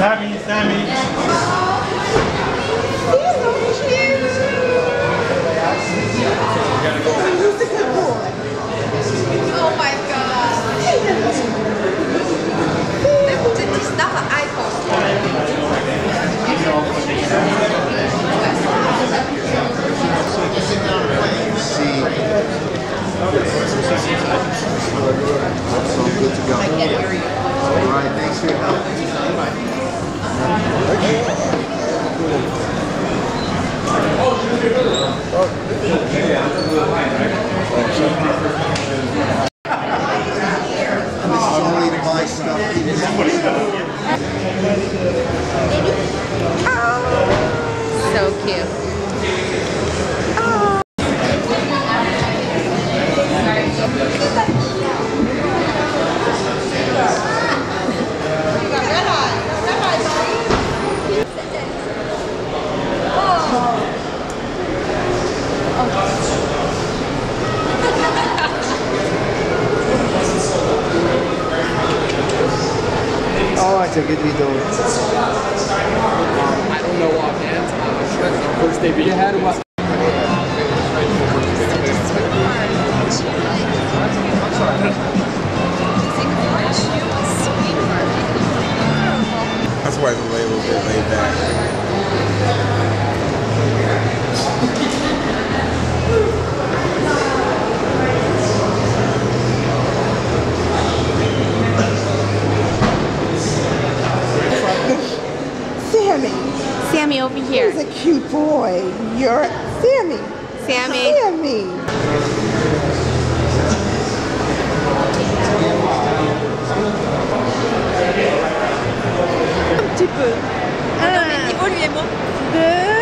Sammy, Sammy. that area. All right, thanks for your help. Thanks for it's a good video. I don't know offhand. I'm sure it's our first debut. You had what? That's why it's a little bit laid back. Sammy, Sammy over here. he's a cute boy. You're Sammy. Sammy. Sammy. Un petit peu. Un, ah. deux,